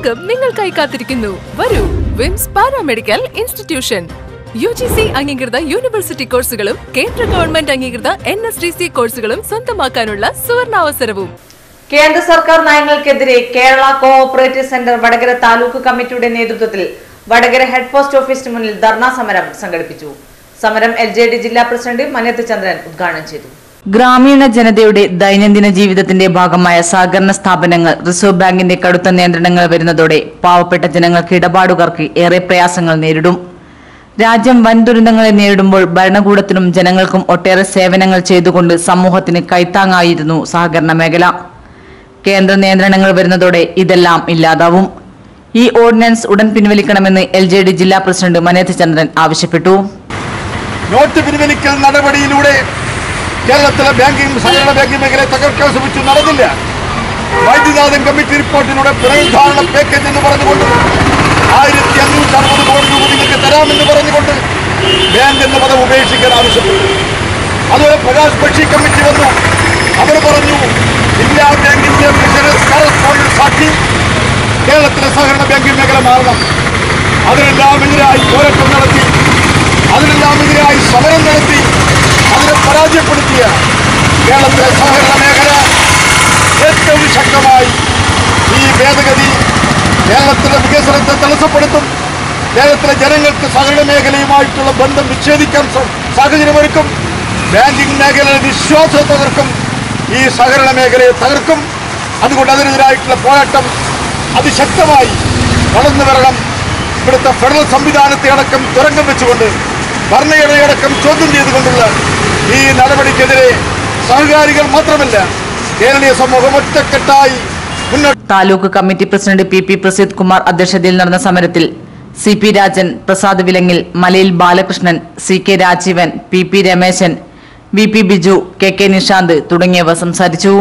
ലോകം നിങ്ങൾക്കായി കാത്തിരിക്കുന്നു. വരൂ VIMS paramedical institution U G C അംഗീകൃത യൂണിവേഴ്സിറ്റി കോഴ്സുകളും കേന്ദ്ര ഗവൺമെന്റ് അംഗീകൃത എൻ എസ് ഡി സി കോഴ്സുകളും സ്വന്തമാക്കാനുള്ള സുവർണാവസരവും. കേന്ദ്ര സർക്കാർ നയങ്ങൾക്കെതിരെ കേരള കോഓപ്പറേറ്റീവ് സെന്റർ വടകര താലൂക്ക് കമ്മിറ്റിയുടെ നേതൃത്വത്തിൽ വടകര ഹെഡ് പോസ്റ്റ് ഓഫീസിന് മുന്നിൽ ധർണാ സമരം സംഘടിപ്പിച്ചു. സമരം എൽ ജില്ലാ പ്രസിഡന്റ് മനേത് ചന്ദ്രൻ ഉദ്ഘാടനം ചെയ്തു. ഗ്രാമീണ ജനതയുടെ ദൈനംദിന ജീവിതത്തിന്റെ ഭാഗമായ സഹകരണ സ്ഥാപനങ്ങൾ റിസർവ് ബാങ്കിന്റെ കടുത്ത നിയന്ത്രണങ്ങൾ വരുന്നതോടെ പാവപ്പെട്ട ജനങ്ങൾക്ക് ഇടപാടുകാർക്ക് ഏറെ പ്രയാസങ്ങൾ നേരിടും. രാജ്യം വൻ ദുരന്തങ്ങളെ നേരിടുമ്പോൾ ഭരണകൂടത്തിനും ജനങ്ങൾക്കും ഒട്ടേറെ സേവനങ്ങൾ ചെയ്തുകൊണ്ട് സമൂഹത്തിന് കൈത്താങ്ങായിരുന്നു സഹകരണ മേഖല. കേന്ദ്ര നിയന്ത്രണങ്ങൾ വരുന്നതോടെ ഇതെല്ലാം ഇല്ലാതാവും. ഈ ഓർഡിനൻസ് ഉടൻ പിൻവലിക്കണമെന്ന് എൽ ജെ ഡി ജില്ലാ പ്രസിഡന്റ് മനേത് ചന്ദ്രൻ ആവശ്യപ്പെട്ടു. നോട്ട് പിൻവലിക്കൽ നടപടിയിലൂടെ കേരളത്തിലെ ബാങ്കിങ് സഹകരണ ബാങ്കിംഗ് മേഖലയെ തകർക്കാൻ ശ്രമിച്ചു നടന്നില്ല. വൈദ്യുതാഥൻ കമ്മിറ്റി റിപ്പോർട്ടിലൂടെ പുനരുദ്ധാരണ പാക്കേജ് എന്ന് പറഞ്ഞുകൊണ്ട് ആയിരത്തി അഞ്ഞൂറ്റി അറുപത് കോടി രൂപ നിങ്ങൾക്ക് തരാമെന്ന് പറഞ്ഞുകൊണ്ട് ബാങ്ക് എന്ന പദം ഉപേക്ഷിക്കാൻ ആവശ്യപ്പെട്ടു. അതുപോലെ പ്രകാശ് ബക്ഷി കമ്മിറ്റി വന്നു. അവർ പറഞ്ഞു ഇന്ത്യ ബാങ്കിന്റെ ബിസിനസ് കറസ്പോണ്ടൻസ് ആക്കി കേരളത്തിലെ സഹകരണ ബാങ്കിംഗ് മേഖല മാറണം. അതിനെല്ലാം എതിരായി പോരാട്ടം നടത്തി അതിനെല്ലാം എതിരായി സമരം നടത്തി പരാജയപ്പെടുത്തിയ കേരളത്തിലെ സഹകരണ മേഖല ഏറ്റവും ശക്തമായി ഈ ഭേദഗതി കേരളത്തിലെ വികസനത്തെ തടസ്സപ്പെടുത്തും. കേരളത്തിലെ ജനങ്ങൾക്ക് സഹകരണ മേഖലയുമായിട്ടുള്ള ബന്ധം വിച്ഛേദിക്കാൻ സാഹചര്യമൊരുക്കും. ബാങ്കിംഗ് മേഖലയുടെ വിശ്വാസം തകർക്കും. ഈ സഹകരണ മേഖലയെ തകർക്കും. അതുകൊണ്ട് അതിനെതിരായിട്ടുള്ള പോരാട്ടം അതിശക്തമായി വളർന്നു വരണം. ഇവിടുത്തെ ഫെഡറൽ സംവിധാനത്തെ അടക്കം തുരങ്കം വെച്ചുകൊണ്ട് ഭരണഘടനയടക്കം ചോദ്യം നടപടിക്കെതിരെ സഹകാരികൾ മാത്രമല്ല കേരളീയ സമൂഹം ഒറ്റക്കെട്ടായി taluk committee president P P Praseed Kumar അധ്യക്ഷതയിൽ നടന്ന സമരത്തിൽ C P Rajan Prasad Vilangil Malayil Balakrishnan C K Rajeevan P P Rameshan V P Biju K K Nishanth തുടങ്ങിയവർ സംസാരിച്ചു.